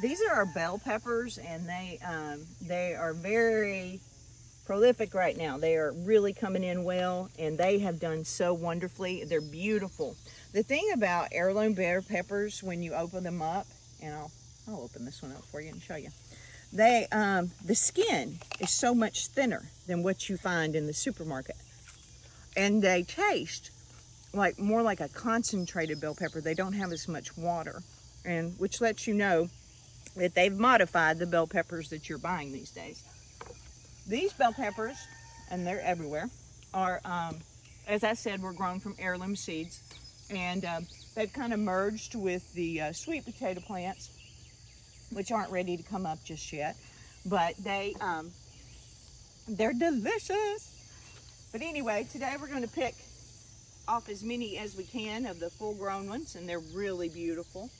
These are our bell peppers, and they um, they are very prolific right now. They are really coming in well, and they have done so wonderfully. They're beautiful. The thing about heirloom bell peppers, when you open them up, and I'll I'll open this one up for you and show you. They um, the skin is so much thinner than what you find in the supermarket, and they taste like more like a concentrated bell pepper. They don't have as much water, and which lets you know that they've modified the bell peppers that you're buying these days. These bell peppers, and they're everywhere, are, um, as I said, were grown from heirloom seeds. And uh, they've kind of merged with the uh, sweet potato plants, which aren't ready to come up just yet. But they, um, they're delicious. But anyway, today we're going to pick off as many as we can of the full grown ones, and they're really beautiful.